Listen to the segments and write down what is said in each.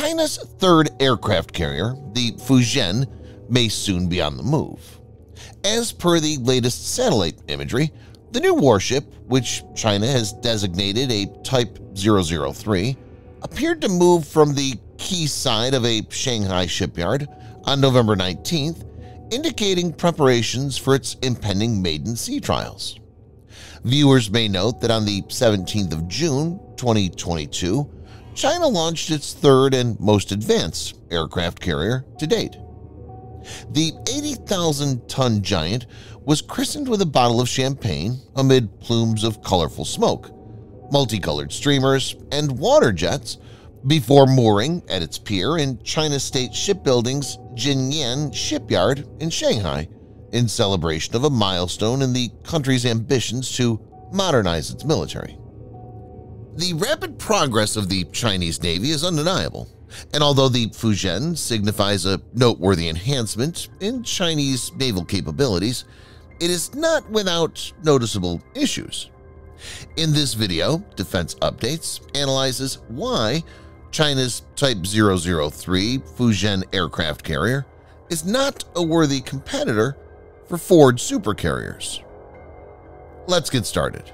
China's third aircraft carrier, the Fujian, may soon be on the move. As per the latest satellite imagery, the new warship, which China has designated a Type 003, appeared to move from the quayside of a Shanghai shipyard on November 19th, indicating preparations for its impending maiden sea trials. Viewers may note that on the 17th of June 2022, China launched its third and most advanced aircraft carrier to date. The 80,000-ton giant was christened with a bottle of champagne amid plumes of colorful smoke, multicolored streamers, and water jets before mooring at its pier in China State Shipbuilding's Jiangnan Shipyard in Shanghai in celebration of a milestone in the country's ambitions to modernize its military. The rapid progress of the Chinese Navy is undeniable, and although the Fujian signifies a noteworthy enhancement in Chinese naval capabilities, it is not without noticeable issues. In this video, Defense Updates analyzes why China's Type 003 Fujian aircraft carrier is not a worthy competitor for Ford supercarriers. Let's get started.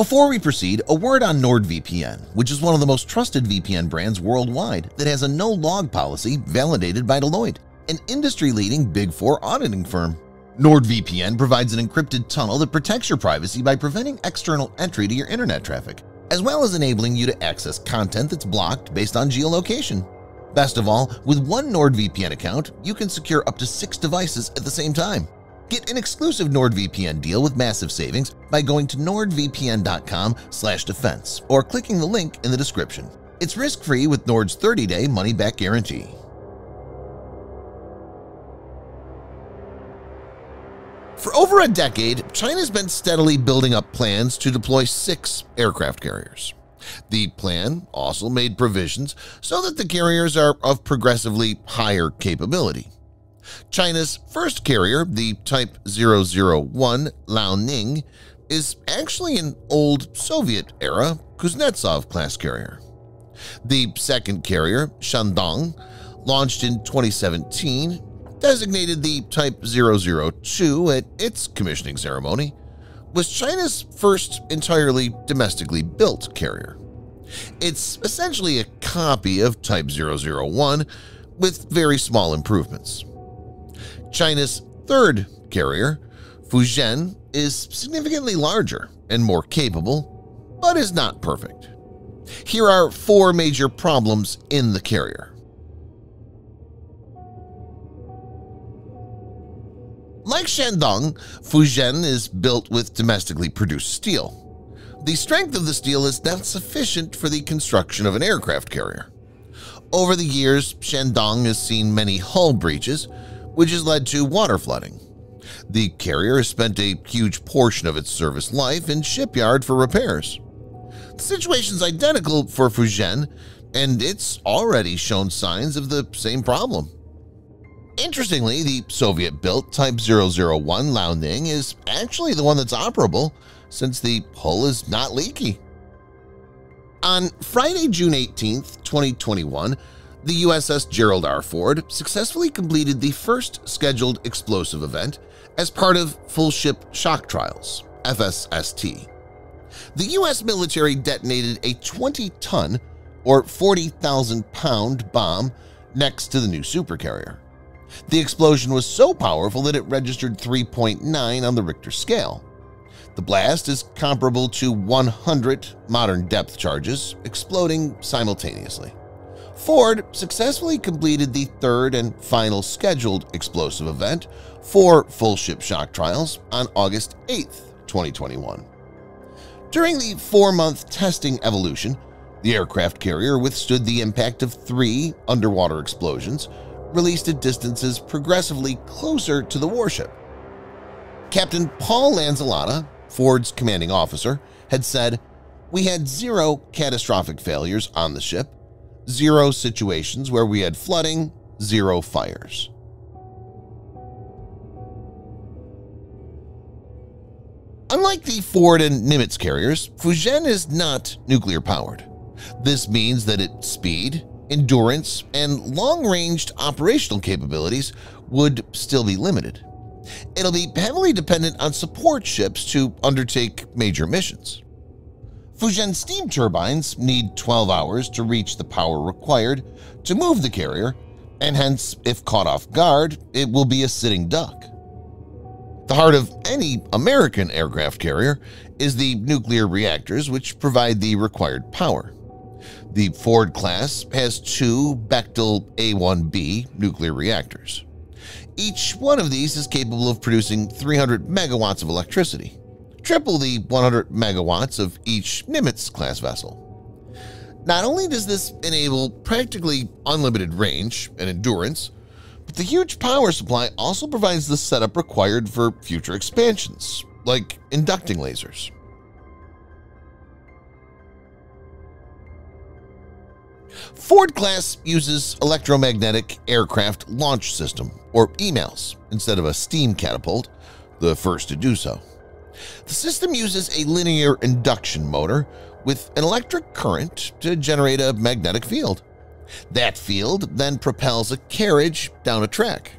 Before we proceed, a word on NordVPN, which is one of the most trusted VPN brands worldwide that has a no-log policy validated by Deloitte, an industry-leading Big Four auditing firm. NordVPN provides an encrypted tunnel that protects your privacy by preventing external entry to your internet traffic, as well as enabling you to access content that's blocked based on geolocation. Best of all, with one NordVPN account, you can secure up to six devices at the same time. Get an exclusive NordVPN deal with massive savings by going to nordvpn.com/defense or clicking the link in the description. It's risk-free with Nord's 30-day money-back guarantee. For over a decade, China's been steadily building up plans to deploy six aircraft carriers. The plan also made provisions so that the carriers are of progressively higher capability. China's first carrier, the Type 001 Liaoning, is actually an old Soviet-era Kuznetsov-class carrier. The second carrier, Shandong, launched in 2017, designated the Type 002 at its commissioning ceremony, was China's first entirely domestically built carrier. It's essentially a copy of Type 001 with very small improvements. China's third carrier, Fujian, is significantly larger and more capable, but is not perfect. Here are four major problems in the carrier. Like Shandong, Fujian is built with domestically produced steel. The strength of the steel is not sufficient for the construction of an aircraft carrier. Over the years, Shandong has seen many hull breaches, which has led to water flooding. The carrier has spent a huge portion of its service life in shipyard for repairs. The situation is identical for Fujian, and it's already shown signs of the same problem. Interestingly, the Soviet-built Type 001 Liaoning is actually the one that's operable since the hull is not leaky. On Friday, June 18, 2021, the USS Gerald R. Ford successfully completed the first scheduled explosive event as part of Full Ship Shock Trials FSST. The U.S. military detonated a 20-ton or 40,000-pound bomb next to the new supercarrier. The explosion was so powerful that it registered 3.9 on the Richter scale. The blast is comparable to 100 modern depth charges exploding simultaneously. Ford successfully completed the third and final scheduled explosive event for full ship shock trials on August 8, 2021. During the four-month testing evolution, the aircraft carrier withstood the impact of three underwater explosions released at distances progressively closer to the warship. Captain Paul Lanzillotta, Ford's commanding officer, had said, We had zero catastrophic failures on the ship, zero situations where we had flooding, zero fires. Unlike the Ford and Nimitz carriers, Fujian is not nuclear-powered. This means that its speed, endurance, and long-ranged operational capabilities would still be limited. It'll be heavily dependent on support ships to undertake major missions. Fujian steam turbines need 12 hours to reach the power required to move the carrier, and hence, if caught off guard, it will be a sitting duck. The heart of any American aircraft carrier is the nuclear reactors which provide the required power. The Ford class has two Bechtel A1B nuclear reactors. Each one of these is capable of producing 300 megawatts of electricity, triple the 100 megawatts of each Nimitz-class vessel. Not only does this enable practically unlimited range and endurance, but the huge power supply also provides the setup required for future expansions, like inducting lasers. Ford class uses electromagnetic aircraft launch system, or EMALS, instead of a steam catapult, the first to do so. The system uses a linear induction motor with an electric current to generate a magnetic field. That field then propels a carriage down a track.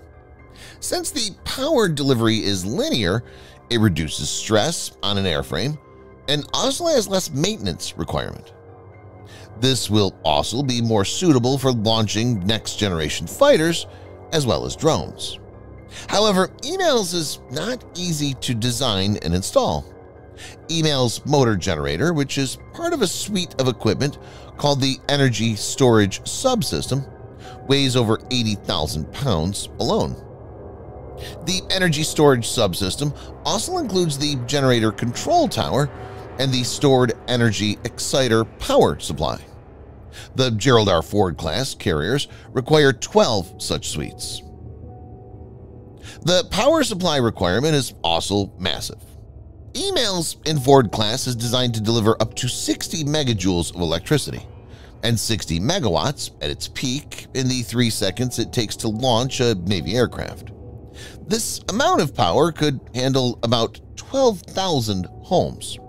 Since the power delivery is linear, it reduces stress on an airframe and also has less maintenance requirement. This will also be more suitable for launching next-generation fighters as well as drones. However, EMALS is not easy to design and install. EMALS motor generator, which is part of a suite of equipment called the Energy Storage Subsystem, weighs over 80,000 pounds alone. The Energy Storage Subsystem also includes the generator control tower and the Stored Energy Exciter power supply. The Gerald R. Ford class carriers require 12 such suites. The power supply requirement is also massive. EMALS in Ford class is designed to deliver up to 60 megajoules of electricity and 60 megawatts at its peak in the three seconds it takes to launch a Navy aircraft. This amount of power could handle about 12,000 homes.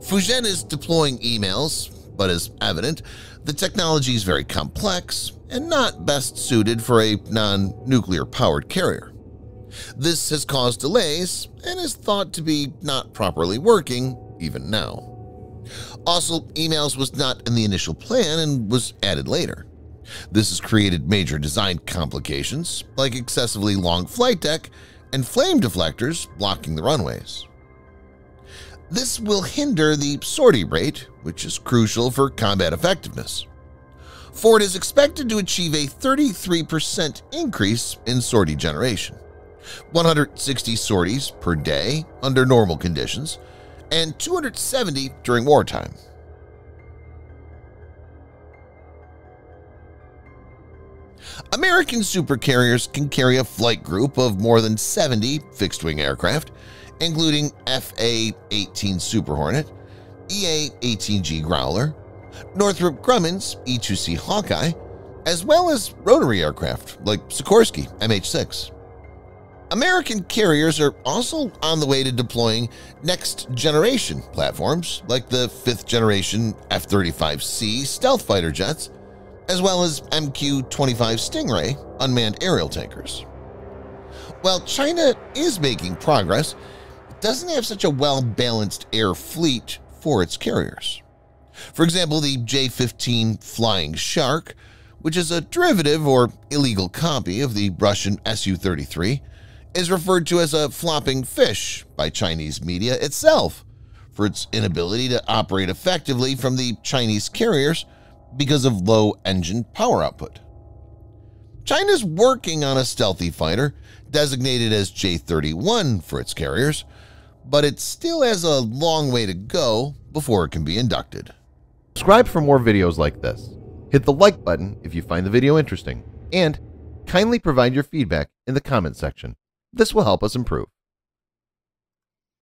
Fujian is deploying EMALS, but as evident, the technology is very complex and not best suited for a non-nuclear powered carrier. This has caused delays and is thought to be not properly working even now. Also, EMALS was not in the initial plan and was added later. This has created major design complications like excessively long flight deck and flame deflectors blocking the runways. This will hinder the sortie rate, which is crucial for combat effectiveness. Ford is expected to achieve a 33% increase in sortie generation, 160 sorties per day under normal conditions, and 270 during wartime. American supercarriers can carry a flight group of more than 70 fixed-wing aircraft, including FA-18 Super Hornet, EA-18G Growler, Northrop Grumman's E-2C Hawkeye, as well as rotary aircraft like Sikorsky MH-6. American carriers are also on the way to deploying next-generation platforms like the fifth-generation F-35C stealth fighter jets, as well as MQ-25 Stingray unmanned aerial tankers. While China is making progress, it doesn't have such a well-balanced air fleet for its carriers. For example, the J-15 Flying Shark, which is a derivative or illegal copy of the Russian Su-33, is referred to as a flopping fish by Chinese media itself for its inability to operate effectively from the Chinese carriers because of low engine power output. China's working on a stealthy fighter designated as J-31 for its carriers, but it still has a long way to go before it can be inducted. Subscribe for more videos like this. Hit the like button if you find the video interesting, and kindly provide your feedback in the comment section. This will help us improve.